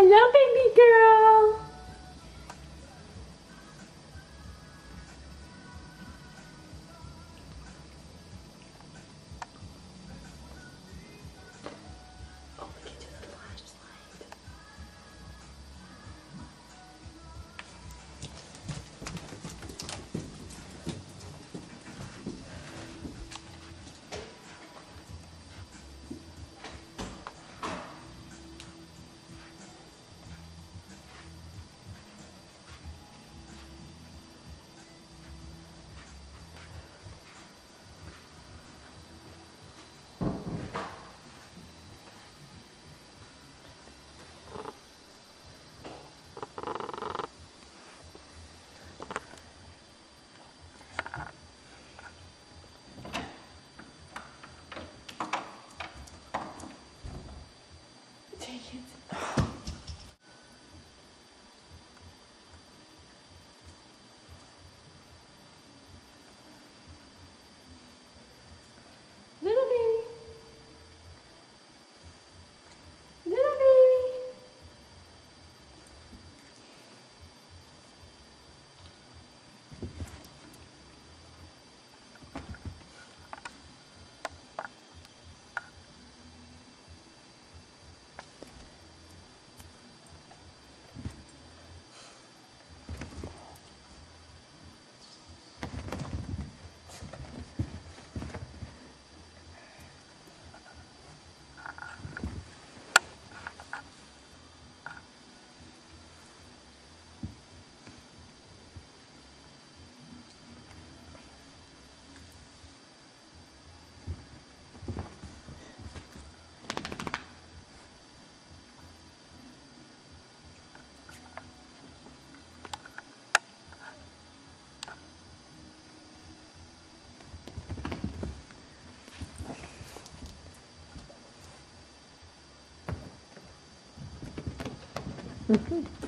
Hello, baby girl. 嗯 哼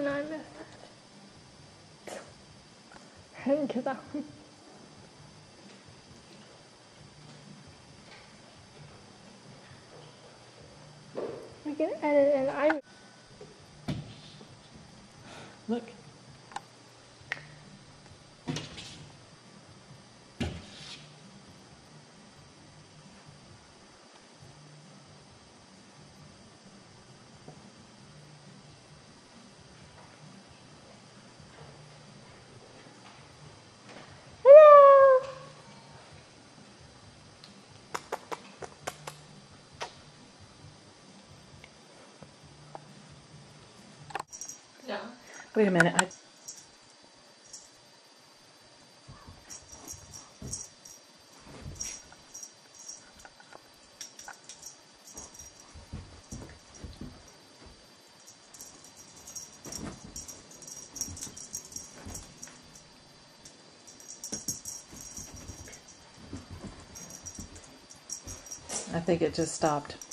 That. I didn't get that one. We can edit and I. Look. Wait a minute. I, I think it just stopped.